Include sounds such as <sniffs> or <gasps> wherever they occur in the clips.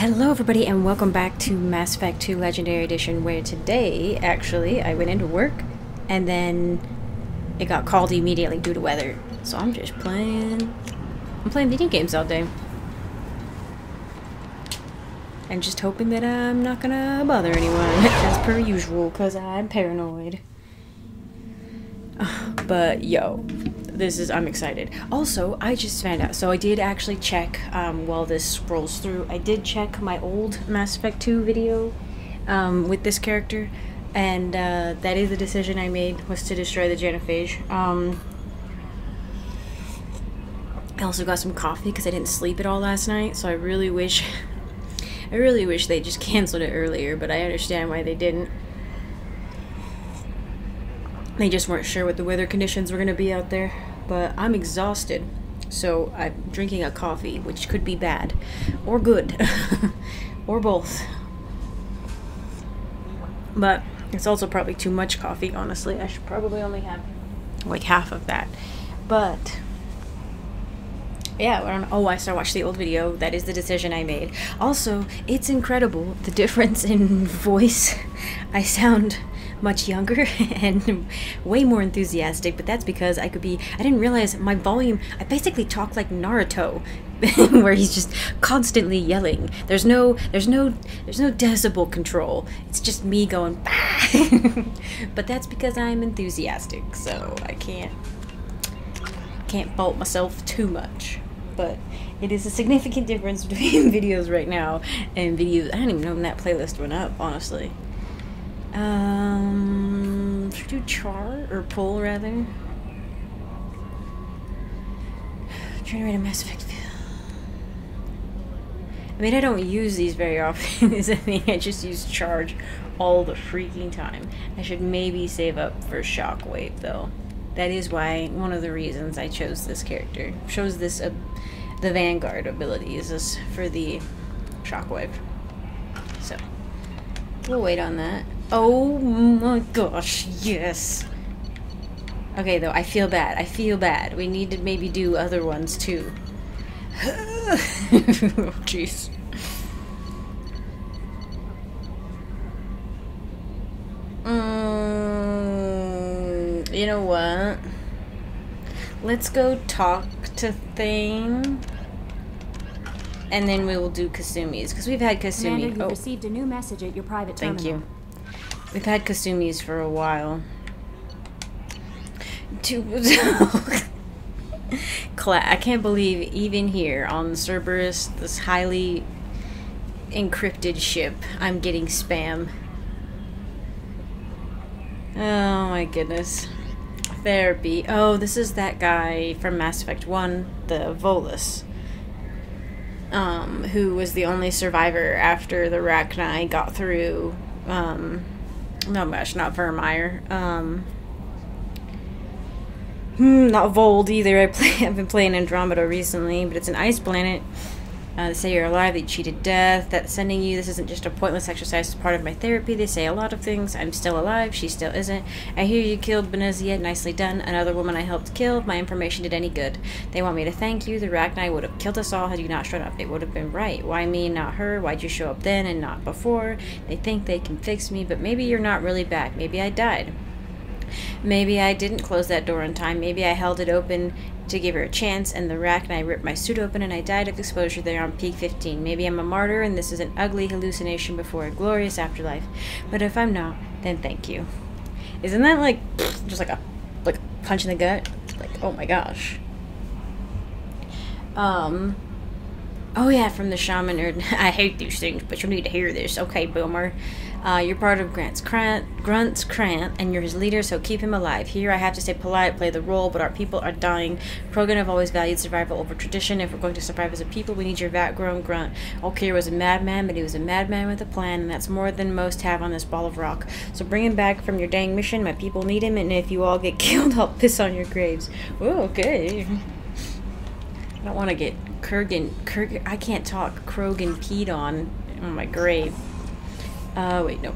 Hello everybody and welcome back to Mass Effect 2 Legendary Edition where today, actually, I went into work and then it got called immediately due to weather. So I'm just playing... I'm playing video games all day. And just hoping that I'm not gonna bother anyone, <laughs> as per usual, because I'm paranoid. <sighs> But yo, this is I'm excited. Also, I just found out. So I did actually check um, while this scrolls through. I did check my old Mass Effect 2 video um, with this character, and uh, that is the decision I made was to destroy the genophage. Um, I also got some coffee because I didn't sleep at all last night, so I really wish. I really wish they just <laughs> canceled it earlier, but I understand why they didn't. They just weren't sure what the weather conditions were going to be out there but I'm exhausted. So I'm drinking a coffee, which could be bad or good <laughs> or both. But it's also probably too much coffee, honestly. I should probably only have like half of that. But yeah, I oh, I started watching the old video. That is the decision I made. Also, it's incredible the difference in <laughs> voice. I sound much younger <laughs> and way more enthusiastic, but that's because I could be. I didn't realize my volume. I basically talk like Naruto. <laughs> where he's just constantly yelling. There's no there's no there's no decibel control. It's just me going <laughs> but that's because I'm enthusiastic, so I can't can't fault myself too much. But it is a significant difference between videos right now and videos I don't even know when that playlist went up, honestly. Um, should do char or pull rather. <sighs> Trying to Generate a Mass Effect. I mean, I don't use these very often. <laughs> Is thing. I just use charge all the freaking time. I should maybe save up for Shockwave though. That is why one of the reasons I chose this character. chose this uh, the Vanguard abilities is for the Shockwave. So we'll wait on that. Oh my gosh, yes. Okay, though, I feel bad. I feel bad. We need to maybe do other ones, too. <laughs> oh, jeez. Mm, you know what? Let's go talk to Thane. And then we will do Kasumi's. Because we've had Kasumi. Commander, you oh. received a new message at your private terminal. Thank you. We've had Kasumis for a while. <laughs> I can't believe even here on Cerberus, this highly encrypted ship, I'm getting spam. Oh my goodness. Therapy. Oh, this is that guy from Mass Effect 1, the Volus. Um, who was the only survivor after the Rachni got through um, no gosh, not Vermeer. Um, hmm, not Voeld either. I play. <laughs> I've been playing Andromeda recently, but it's an ice planet. Uh, they say you're alive. They cheated death. That's sending you. This isn't just a pointless exercise. It's part of my therapy. They say a lot of things. I'm still alive. She still isn't. I hear you killed Benezia. Nicely done. Another woman I helped kill. My information did any good. They want me to thank you. The Rachni would have killed us all had you not shown up. It would have been right. Why me, not her? Why'd you show up then and not before? They think they can fix me, but maybe you're not really back. Maybe I died. Maybe I didn't close that door in time. Maybe I held it open to give her a chance, and the rack, and I ripped my suit open and I died of exposure there on peak 15. Maybe I'm a martyr and this is an ugly hallucination before a glorious afterlife. But if I'm not, then thank you. Isn't that like <sniffs> just like a like a punch in the gut? Like, oh my gosh. Um Oh yeah, from the shaman. <laughs> I hate these things, but you'll need to hear this. Okay, boomer. Uh, you're part of Grant's Krant, Grunt's Krant, and you're his leader, so keep him alive. Here, I have to stay polite, play the role, but our people are dying. Krogan have always valued survival over tradition. If we're going to survive as a people, we need your vat-grown Grunt. Okeer was a madman, but he was a madman with a plan, and that's more than most have on this ball of rock. So bring him back from your dang mission. My people need him, and if you all get <laughs> killed, I'll piss on your graves. Oh, okay. I don't want to get Kurgan, Kurgan, I can't talk, Krogan peed on on my grave. Uh, wait, no.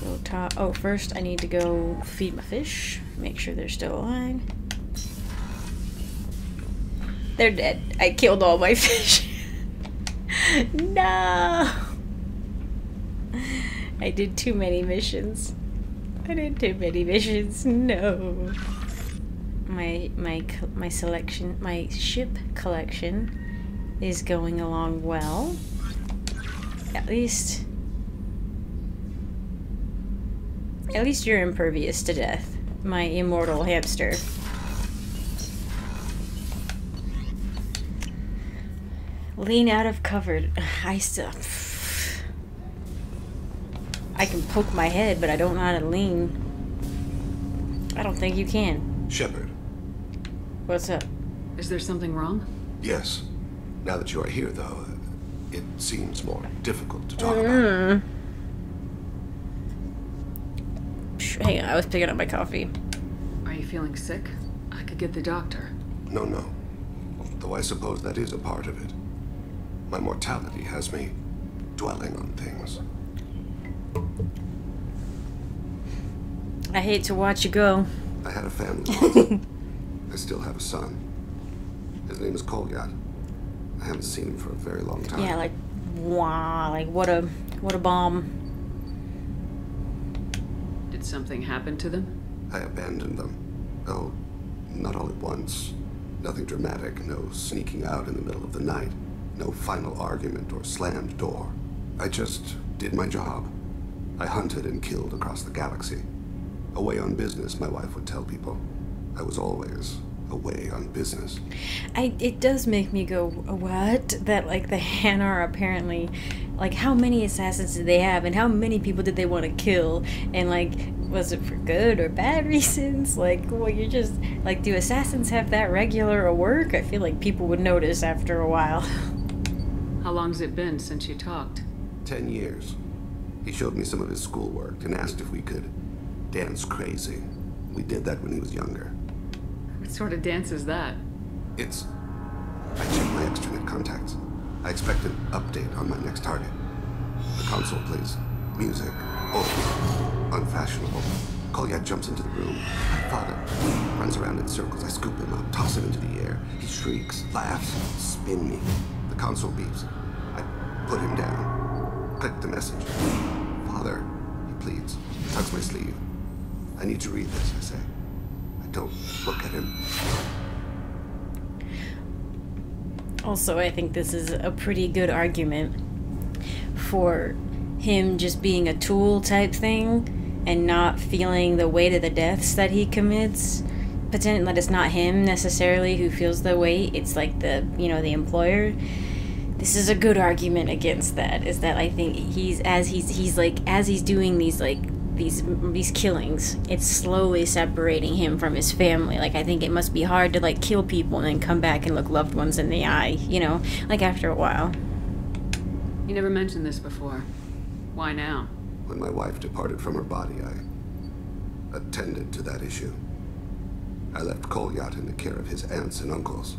Go top. Oh, first I need to go feed my fish. Make sure they're still alive. They're dead. I killed all my <laughs> fish. <laughs> no. I did too many missions. I did too many missions. No. My my my selection, my ship collection is going along well. At least At least you're impervious to death, my immortal hamster. Lean out of cover. <sighs> I still. I can poke my head, but I don't know how to lean. I don't think you can. Shepard. What's up? Is there something wrong? Yes. Now that you are here, though, it seems more difficult to talk about. Hmm. Hang on, I was picking up my coffee. Are you feeling sick? I could get the doctor. No, no. Though I suppose that is a part of it. My mortality has me dwelling on things. I hate to watch you go. I had a family. <laughs> I still have a son. His name is Kolyat. I haven't seen him for a very long time. Yeah, like, wow, like what a what a bomb. Did something happen to them? I abandoned them. Oh, not all at once. Nothing dramatic, no sneaking out in the middle of the night, no final argument or slammed door. I just did my job. I hunted and killed across the galaxy. Away on business, my wife would tell people. I was always away on business. I it does make me go what that like the Hanar apparently like how many assassins did they have and how many people did they want to kill and like was it for good or bad <laughs> reasons like well you're just like do assassins have that regular work I feel like people would notice after a while <laughs> How long's it been since you talked? Ten years. He showed me some of his schoolwork and asked if we could dance crazy. We did that when he was younger. What sort of dance is that? It's. I checked my extranet contacts. I expect an update on my next target. The console plays music. Oh, unfashionable. Kolyat jumps into the room. My father runs around in circles. I scoop him up, toss him into the air. He shrieks, laughs, spin me. The console beeps. I put him down. Click the message. Father, he pleads. Tugs my sleeve. I need to read this, I say. Don't look at him. also I think this is a pretty good argument for him just being a tool type thing and not feeling the weight of the deaths that he commits pretend that it's not him necessarily who feels the weight it's like the you know the employer this is a good argument against that is that i think he's as he's he's like as he's doing these like these these killings it's slowly separating him from his family like i think it must be hard to like kill people and then come back and look loved ones in the eye you know like after a while You never mentioned this before. Why now? When my wife departed from her body, I attended to that issue. I left Kolyat in the care of his aunts and uncles.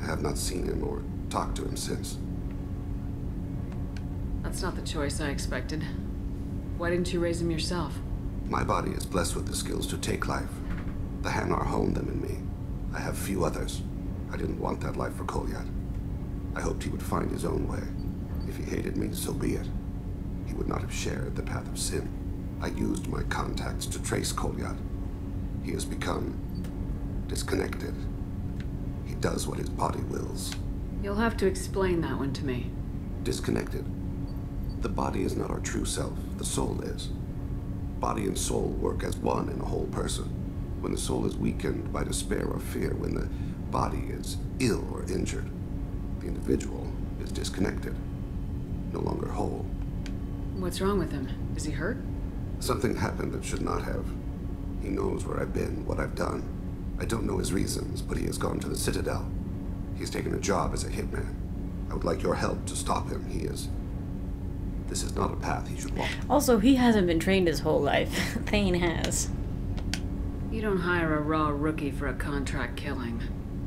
I have not seen him or talked to him since. That's not the choice I expected. Why didn't you raise him yourself? My body is blessed with the skills to take life. The Hanar honed them in me. I have few others. I didn't want that life for Kolyat. I hoped he would find his own way. If he hated me, so be it. He would not have shared the path of sin. I used my contacts to trace Kolyat. He has become disconnected. He does what his body wills. You'll have to explain that one to me. Disconnected. The body is not our true self, the soul is. Body and soul work as one in a whole person. When the soul is weakened by despair or fear, when the body is ill or injured, the individual is disconnected, no longer whole. What's wrong with him? Is he hurt? Something happened that should not have. He knows where I've been, what I've done. I don't know his reasons, but he has gone to the Citadel. He's taken a job as a hitman. I would like your help to stop him. He is. This is not a path he should walk. also he hasn't been trained his whole life <laughs> thane has You don't hire a raw rookie for a contract killing.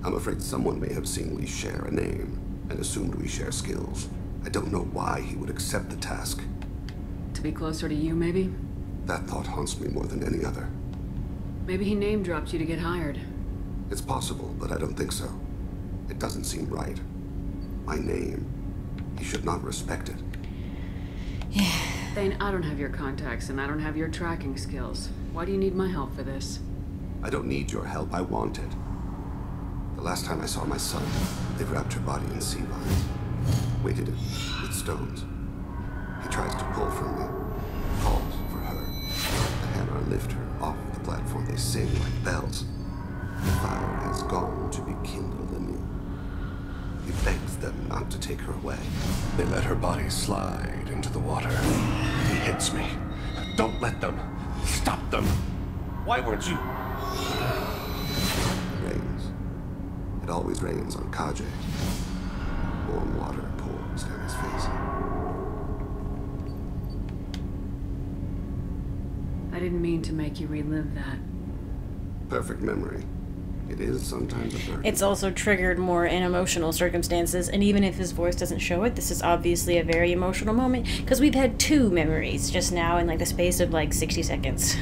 I'm afraid someone may have seen we share a name and assumed we share skills. I don't know why he would accept the task. To be closer to you, maybe? That thought haunts me more than any other. Maybe he name dropped you to get hired. It's possible, but I don't think so. It doesn't seem right. My name. He should not respect it. Thane, I don't have your contacts and I don't have your tracking skills. Why do you need my help for this? I don't need your help. I want it. The last time I saw my son, they wrapped her body in sea vines, weighted it with stones. He tries to pull from me, calls for her. The Hanar lift her off the platform. They sing like bells. The fire has gone to be kindled He begs them not to take her away. They let her body slide into the water. He hits me. Don't let them. Stop them. Why weren't you? It rains. It always rains on Kahje. Warm water pours down his face. I didn't mean to make you relive that. Perfect memory. It is sometimes a burden. It's also triggered more in emotional circumstances, and even if his voice doesn't show it, this is obviously a very emotional moment because we've had two memories just now in like the space of like 60 seconds.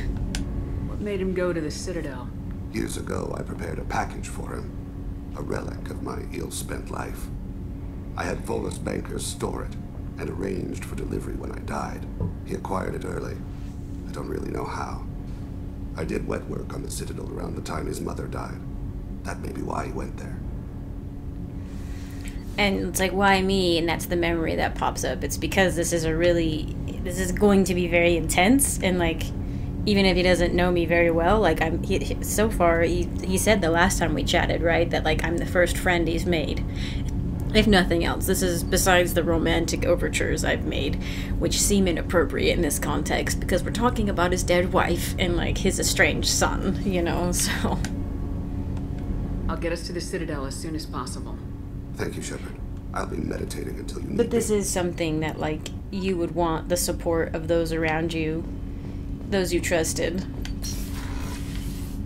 What made him go to the Citadel? Years ago, I prepared a package for him. A relic of my ill-spent life. I had Volus bankers store it and arranged for delivery when I died. He acquired it early. I don't really know how. I did wet work on the Citadel around the time his mother died. That may be why he went there. And it's like, why me? And that's the memory that pops up. It's because this is a really, this is going to be very intense, and like, even if he doesn't know me very well, like I'm, he, he- so far he he said the last time we chatted, right, that like I'm the first friend he's made. If nothing else, this is besides the romantic overtures I've made, which seem inappropriate in this context because we're talking about his dead wife and like his estranged son, you know. <laughs> So I'll get us to the Citadel as soon as possible. Thank you, Shepard. I'll be meditating until you need But this me. is something that like you would want the support of those around you, those you trusted.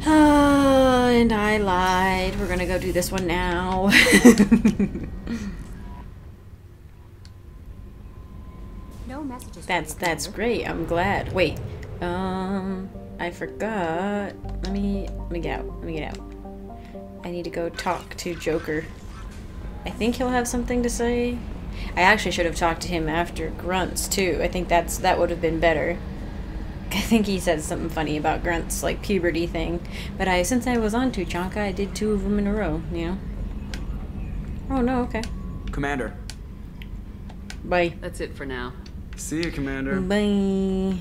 Ah, and I lied. We're gonna go do this one now. <laughs> No messages. that's that's great. I'm glad. Wait, um, I forgot. Let me let me get out. Let me get out. I need to go talk to Joker. I think he'll have something to say. I actually should have talked to him after grunts too. I think that's that would have been better. <laughs> I think he said something funny about grunts, like puberty thing. But I, since I was on Tuchanka, I did two of them in a row. You know. Oh no. Okay. Commander. Bye. That's it for now. See you, Commander. Bye.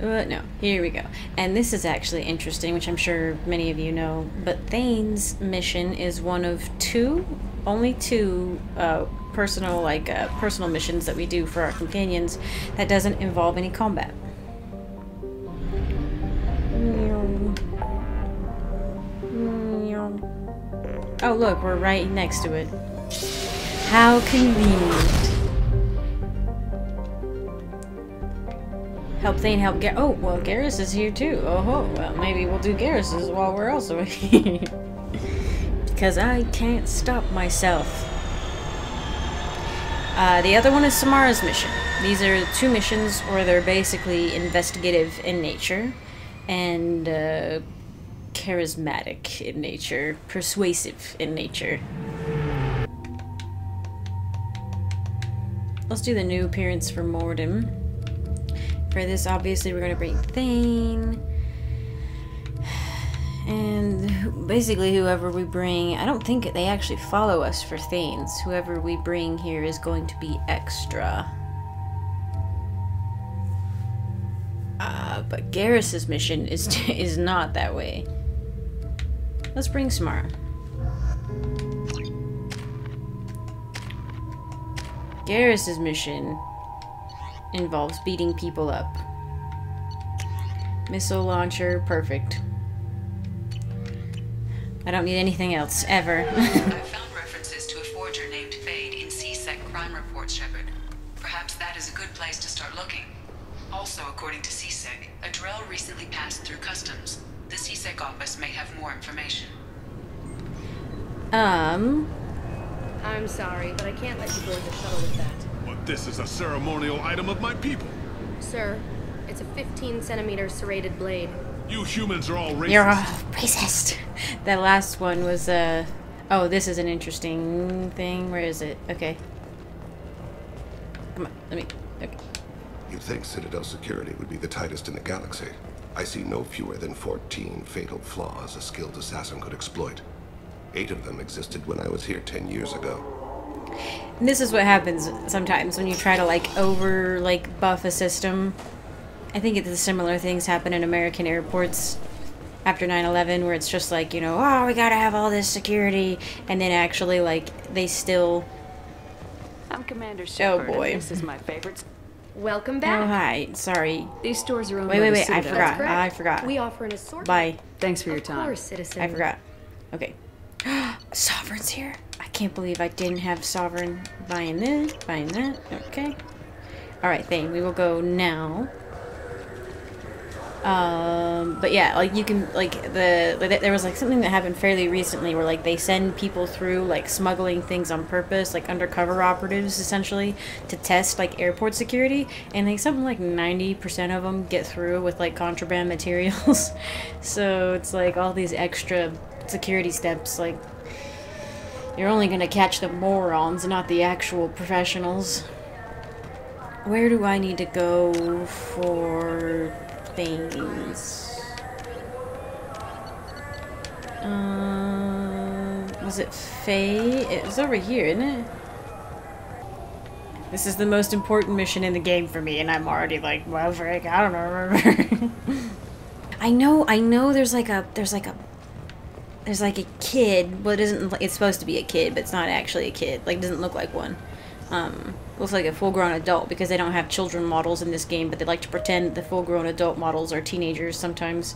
Uh, no, here we go. And this is actually interesting, which I'm sure many of you know. But Thane's mission is one of two, only two uh, personal, like uh, personal missions that we do for our companions that doesn't involve any combat. Oh, look, we're right next to it. How convenient. Help Thane help Gar- Oh, well, Garrus is here too. Oh, well, maybe we'll do Garrus's while we're also <laughs> here. because I can't stop myself. Uh, the other one is Samara's mission. These are two missions where they're basically investigative in nature and uh, charismatic in nature, persuasive in nature. Let's do the new appearance for Mordin. For this, obviously, we're going to bring Thane. And basically, whoever we bring, I don't think they actually follow us for Thanes. Whoever we bring here is going to be extra. Uh, but Garrus's mission is <laughs> is not that way. Let's bring Samara. Garrus's mission involves beating people up. Missile launcher, perfect. I don't need anything else, ever. <laughs> I found <laughs> references to a forger named Fade in C-Sec crime reports, Shepard. Perhaps that is a good place to start looking. Also, according to C-Sec, a Drell recently passed through customs. The C-Sec office may have more information. um, I'm sorry, but I can't let you board the shuttle with that. But this is a ceremonial item of my people. Sir, it's a 15 centimeter serrated blade. You humans are all racist. You're all racist. That last one was uh oh, this is an interesting thing. Where is it? Okay. Come on, let me okay. You'd think Citadel security would be the tightest in the galaxy. I see no fewer than 14 fatal flaws a skilled assassin could exploit. Eight of them existed when I was here 10 years ago. And this is what happens sometimes when you try to like over like buff a system. I think it's similar things happen in American airports after 9/11 where it's just like, you know, oh, we got to have all this security and then actually like they still I'm Commander Shepard. Oh, boy. and This is my favorite. Welcome back. Oh, back. hi. Sorry. These stores are owned Wait, by wait, the wait. I forgot. correct. I forgot. We offer an assortment. Bye. Thanks for your Of time. course, citizen. I forgot. Okay. <gasps> Sovereign's here. I can't believe I didn't have Sovereign buying this, buying that. Okay. Alright, thing. We will go now. Um, but yeah, like you can, like, the, the, there was like something that happened fairly recently where like they send people through like smuggling things on purpose, like undercover operatives essentially, to test like airport security, and like something like 90% of them get through with like contraband <laughs> materials. so it's like all these extra security steps, like, you're only gonna catch the morons, not the actual professionals. Where do I need to go for things? Um, was it Faye? It was over here, isn't it? This is the most important mission in the game for me, and I'm already like, well, frick, I don't remember. <laughs> I know, I know. There's like a, there's like a there's like a kid. Well, it isn't. It's supposed to be a kid, but it's not actually a kid. Like, doesn't look like one. Um, looks like a full-grown adult because they don't have children models in this game, but they like to pretend the full-grown adult models are teenagers sometimes.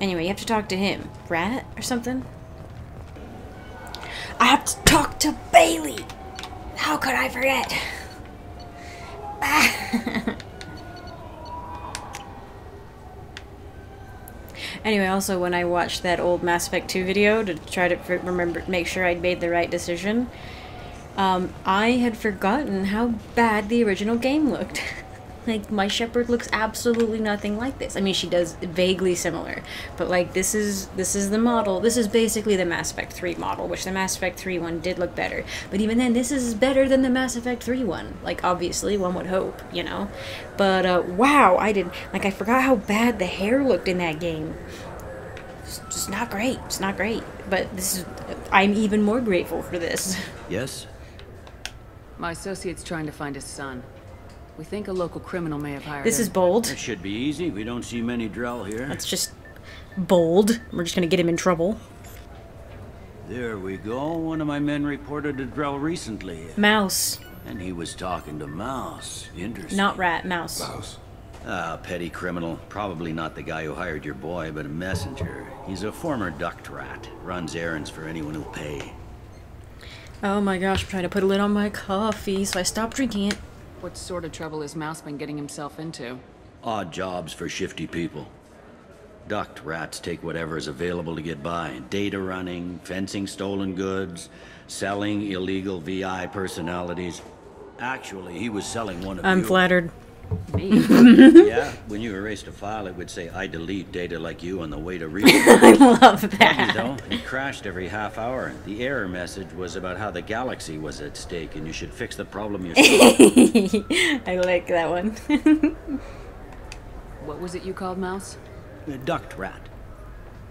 Anyway, you have to talk to him, Rat or something. I have to talk to Bailey. How could I forget? <laughs> Anyway, also when I watched that old Mass Effect 2 video to try to remember, make sure I'd made the right decision, um, I had forgotten how bad the original game looked. <laughs> like my Shepard looks absolutely nothing like this. I mean, she does vaguely similar, but like this is this is the model. This is basically the Mass Effect 3 model, which the Mass Effect 3 one did look better. But even then, this is better than the Mass Effect 3 one. Like obviously, one would hope, you know. But uh, wow, I did like I forgot how bad the hair looked in that game. It's just not great. It's not great. But this is I'm even more grateful for this. <laughs> Yes? My associate's trying to find his son. We think a local criminal may have hired This him. is bold. That should be easy. We don't see many Drell here. That's just bold. We're just gonna get him in trouble. There we go. One of my men reported a Drell recently. Mouse, And he was talking to Mouse. Interesting. not rat. Mouse. Mouse? Ah, petty criminal. Probably not the guy who hired your boy, but a messenger. He's a former duct rat. Runs errands for anyone who'll pay. Oh my gosh, I'm trying to put a lid on my coffee, so I stopped drinking it. What sort of trouble has Mouse been getting himself into? Odd jobs for shifty people. Duct rats take whatever is available to get by. Data running, fencing stolen goods, selling illegal VI personalities. Actually, he was selling one of I'm you. flattered. Me? <laughs> Yeah, when you erased a file, it would say, I delete data like you on the way to <laughs> read it. I love Funny, that. though, it crashed every half hour. The error message was about how the galaxy was at stake and you should fix the problem <laughs> yourself. I like that one. what was it you called Mouse? A duct rat.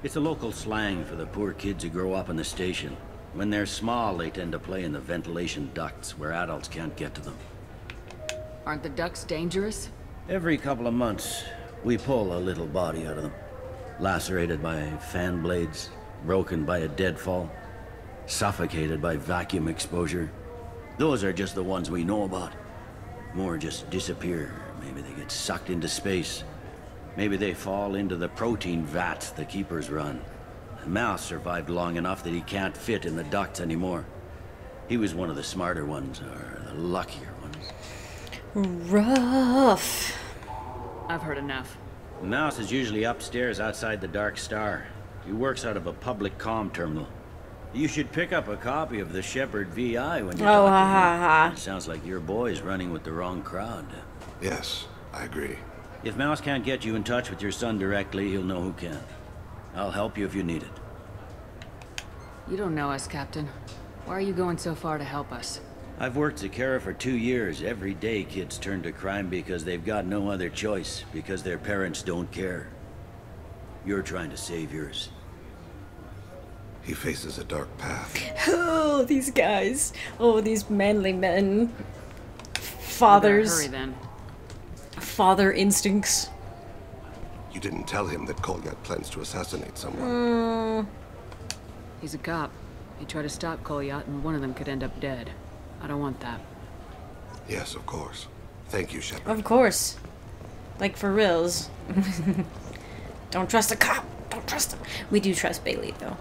It's a local slang for the poor kids who grow up in the station. When they're small, they tend to play in the ventilation ducts where adults can't get to them. Aren't the ducks dangerous? Every couple of months, we pull a little body out of them. Lacerated by fan blades, broken by a deadfall, suffocated by vacuum exposure. Those are just the ones we know about. More just disappear. Maybe they get sucked into space. Maybe they fall into the protein vats the keepers run. Mouse survived long enough that he can't fit in the ducts anymore. He was one of the smarter ones, or the luckier ones. Rough. I've heard enough. Mouse is usually upstairs outside the Dark Star. He works out of a public comm terminal. You should pick up a copy of the Shepard VI when you Oh, talk ha to him. ha ha. Sounds like your boy's running with the wrong crowd. Yes, I agree. If Mouse can't get you in touch with your son directly, he'll know who can. I'll help you if you need it. You don't know us, Captain. Why are you going so far to help us? I've worked Zakera for two years. Every day kids turn to crime because they've got no other choice, because their parents don't care. You're trying to save yours. He faces a dark path. <laughs> Oh, these guys. Oh, these manly men. We better Fathers. Hurry then. Father instincts. You didn't tell him that Kolyat plans to assassinate someone. Mm, He's a cop. He tried to stop Kolyat, and one of them could end up dead. I don't want that. Yes, of course. Thank you, Shepard. of course. Like for reals. <laughs> Don't trust a cop. Don't trust him. We do trust Bailey though.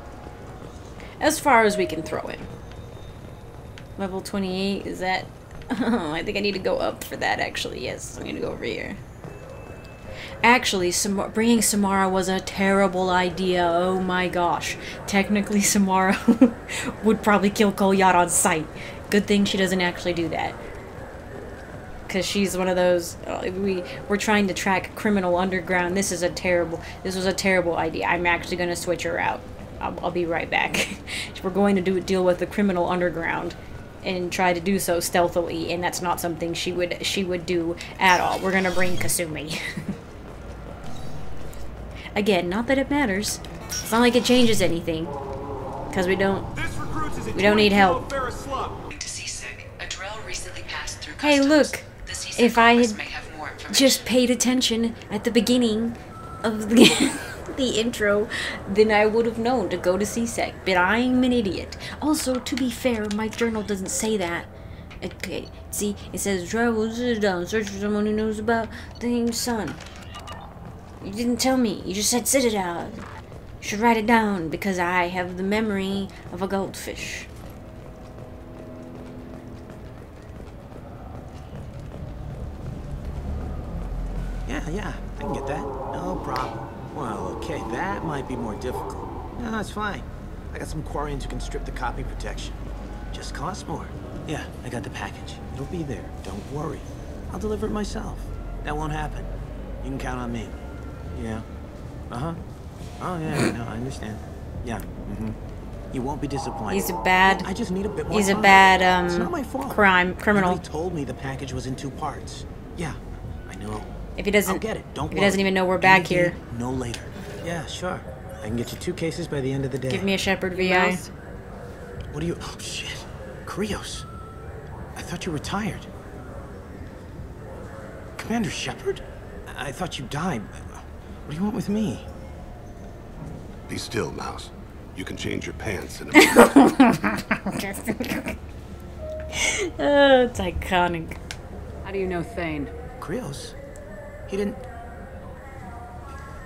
As far as we can throw him. Level 28, is that... <laughs> Oh, I think I need to go up for that actually. Yes, I'm gonna go over here. Actually, Sam- bringing Samara was a terrible idea. Oh my gosh. Technically, <laughs> Samara would probably kill Kolyat on sight. Good thing she doesn't actually do that. Because she's one of those. Uh, we we're trying to track criminal underground. This is a terrible. This was a terrible idea. I'm actually going to switch her out. I'll, I'll be right back. <laughs> we're going to do deal with the criminal underground and try to do so stealthily, and that's not something she would she would do at all. We're gonna bring Kasumi. <laughs> Again, not that it matters. It's not like it changes anything, because we don't we don't need help. To C-Sec, a Drell recently passed through Hey, look! If I had may have more information. just paid attention at the beginning of <laughs> the, the intro, then I would have known to go to C-Sec. But I'm an idiot. Also, to be fair, my journal doesn't say that. Okay, see, it says travel Citadel and search for someone who knows about the son. You didn't tell me. You just said Citadel. You should write it down because I have the memory of a goldfish. Yeah, I can get that. No problem. Well, okay, that might be more difficult. No, it's fine. I got some Quarians who can strip the copy protection. Just costs more. Yeah, I got the package. It'll be there. Don't worry. I'll deliver it myself. That won't happen. You can count on me. Yeah. Uh-huh. Oh, yeah, no, I understand. Yeah, mm-hmm. You won't be disappointed. He's a bad- I just need a bit more he's a time. bad, um, It's not my fault. crime- criminal. He told me the package was in two parts. Yeah, I know. If he doesn't, I'll get it. Don't if worry. he doesn't even know we're back Anything, here, No later. Yeah, sure. I can get you two cases by the end of the day. give me a Shepard VI. Mouse? What are you? Oh shit, Krios. I thought you retired. Commander Shepard? I I thought you died. What do you want with me? Be still, Mouse. You can change your pants in a minute. <laughs> <laughs> Oh, it's iconic. How do you know Thane? Krios? He didn't.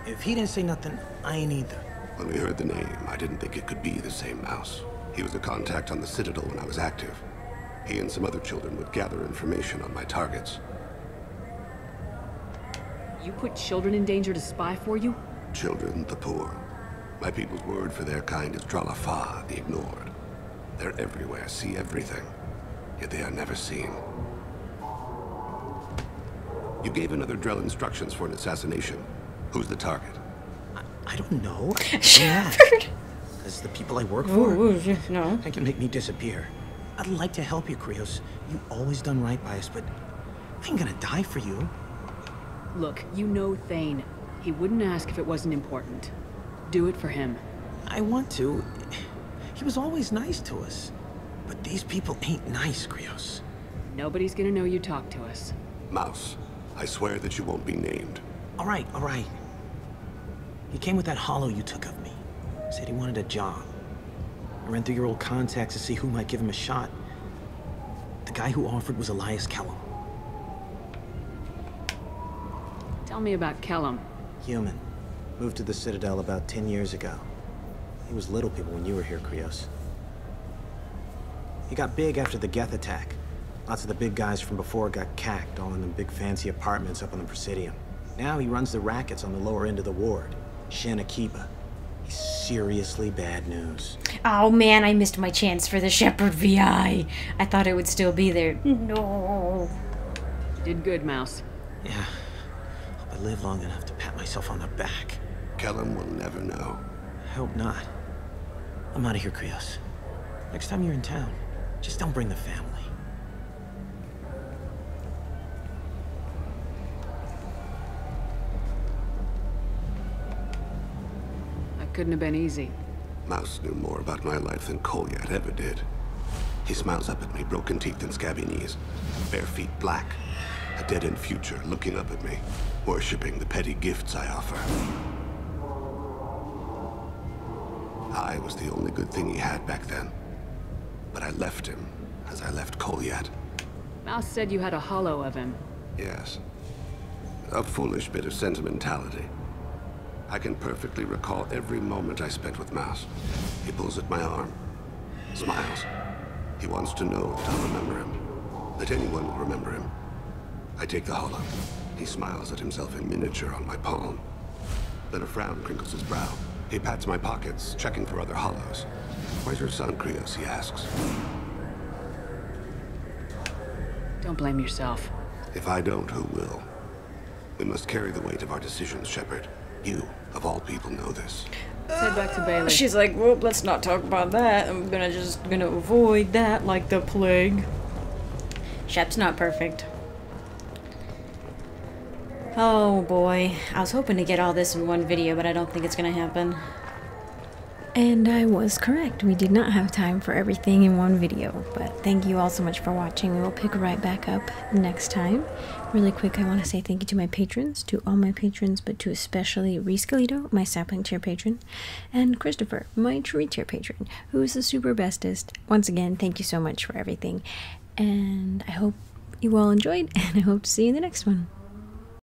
If he didn't say nothing, I ain't either. when we heard the name, I didn't think it could be the same Mouse. He was a contact on the Citadel when I was active. He and some other children would gather information on my targets. You put children in danger to spy for you? Children, the poor. My people's word for their kind is Dralafa, the ignored. They're everywhere, see everything. Yet they are never seen. You gave another Drell instructions for an assassination. Who's the target? I don't know. <laughs> Shepard. As the people I work Ooh, for, ooh, yeah, no. I can make me disappear. I'd like to help you, Krios. You've always done right by us, but I ain't gonna die for you. Look, you know Thane. He wouldn't ask if it wasn't important. Do it for him. I want to. He was always nice to us. But these people ain't nice, Krios. Nobody's gonna know you talked to us. Mouse. I swear that you won't be named. All right, all right. He came with that holo you took of me. Said he wanted a job. I ran through your old contacts to see who might give him a shot. The guy who offered was Elias Kellum. Tell me about Kellum. Human. Moved to the Citadel about 10 years ago. He was little people when you were here, Krios. He got big after the Geth attack. Lots of the big guys from before got cacked, all in the big fancy apartments up on the Presidium. Now he runs the rackets on the lower end of the ward, Shin Akiba. He's seriously bad news. Oh man, I missed my chance for the Shepard VI. I thought it would still be there. No. Did good, Mouse. Yeah. But live long enough to pat myself on the back. Kellum will never know. I hope not. I'm out of here, Krios. Next time you're in town, just don't bring the family. Couldn't have been easy. Mouse knew more about my life than Kolyat ever did. He smiles up at me, broken teeth and scabby knees. Bare feet black. A dead-end future looking up at me, worshipping the petty gifts I offer. I was the only good thing he had back then. But I left him, as I left Kolyat. Mouse said you had a holo of him. Yes. A foolish bit of sentimentality. I can perfectly recall every moment I spent with Mouse. He pulls at my arm, smiles. He wants to know that I'll remember him, that anyone will remember him. I take the holo. He smiles at himself in miniature on my palm. Then a frown crinkles his brow. He pats my pockets, checking for other holos. Where's your son, Krios? he asks. Don't blame yourself. If I don't, who will? We must carry the weight of our decisions, Shepard. You, of all people, know this. Let's head back to Bailey. She's like, well, let's not talk about that. I'm gonna just gonna avoid that like the plague. Shep's not perfect. Oh boy, I was hoping to get all this in one video, but I don't think it's gonna happen. And I was correct. We did not have time for everything in one video. But thank you all so much for watching. We will pick right back up next time. Really quick, I want to say thank you to my patrons, to all my patrons, but to especially Reese Galito, my sapling tier patron, and Christopher, my tree tier patron, who is the super bestest. Once again, thank you so much for everything. And I hope you all enjoyed, <laughs> and I hope to see you in the next one.